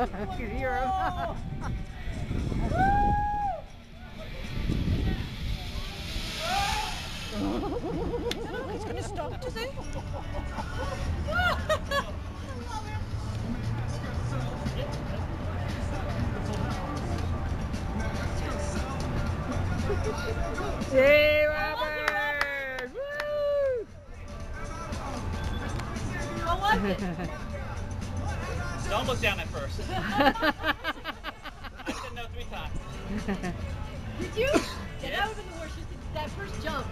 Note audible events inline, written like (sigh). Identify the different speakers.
Speaker 1: you hear him.
Speaker 2: He's gonna stop, does he?
Speaker 1: Yay, Robert! Woo! (laughs)
Speaker 2: How was it?
Speaker 3: Don't look down at first. (laughs) I said no three times.
Speaker 2: Did you? Yeah, that would have been the worst. Just that first jump.